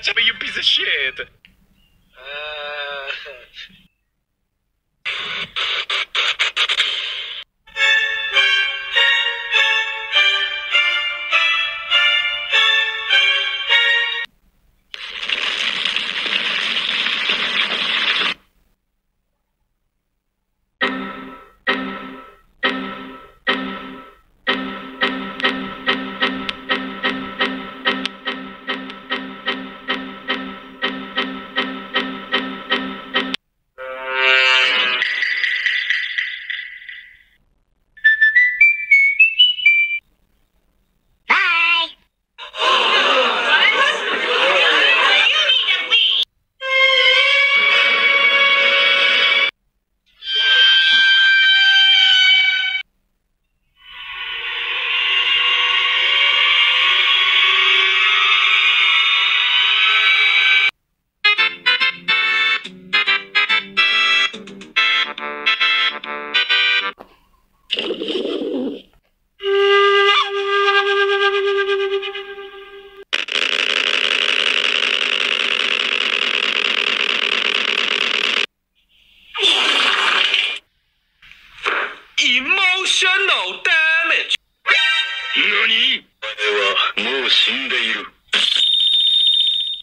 watch me, you piece of shit. Emotional damage! 何お前はもう死んで。